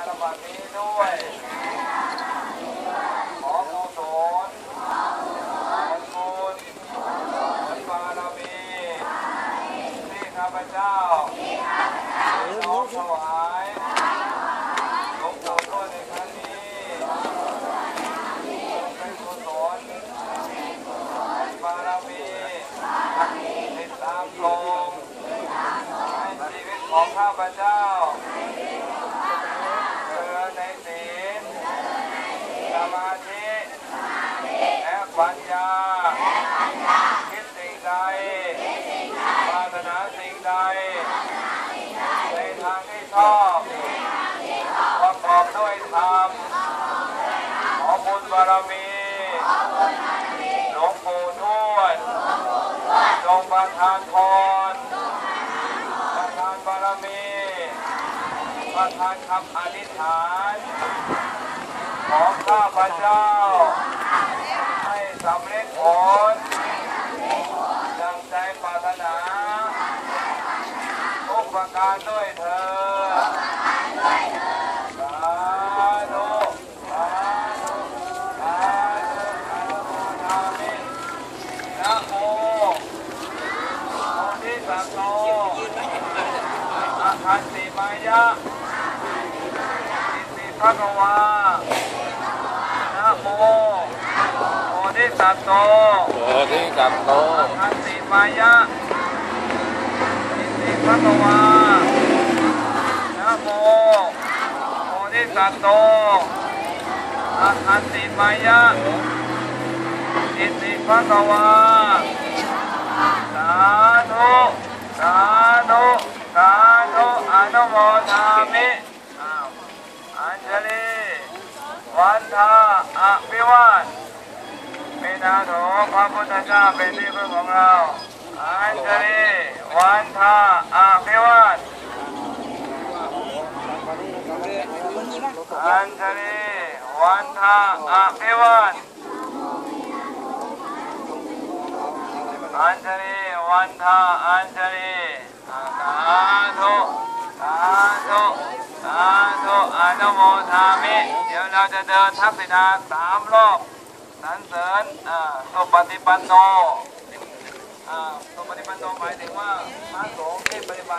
การบัดนี้ด้วยขอกุศลผลบุญผลบารมีที่ข้าพเจ้าน้อมถวายหลวงปู่ทวดในครั้งนี้เป็นกุศลผลบารมีติดตามลมให้ชีวิตของข้าพเจ้าเจริญในศีล สมาธิและ ปัญญาคิดสิ่งใดปรารถนาสิ่งใด ในทางที่ชอบประกอบด้วยธรรมขอบุญบารมีหลวงปู่ทวดจงประทานพรประทานบารมีประทานคำอธิษฐานของข้าพเจ้าำเร็จผลดังใจปรารถนาทุกประการด้วยเธอญสาธุสาธุสาธุอนุโมทามินะโมโมทิสัตโตอาคันติมายะอิติภะคะวา นะโม โอทิสัตโตโอทิสัตโตอันติมายะอิติภะคะวานะโมโอทิสัตโตอันติมายะอิติภะคะวาสาธุสาธุสาธุอนุโมทามิอ้าวอัญชลีวันทาอภิวาท สาโถพระพุทธเจ้าเป็นที่พึ่งของเรา อัญชลีวันทาอภิวาทอัญชลีวันทาอภิวาทอัญชลีวันทาอัญชลีสาธุสาธุสาธุอนุโมทามิ เดี๋ยวเราจะเดินทักษิณาสามรอบ สรรเสริญสุปฏิปันโนสุปฏิปันโนหมายถึงว่าพระสงฆ์ที่ปฏิบัติ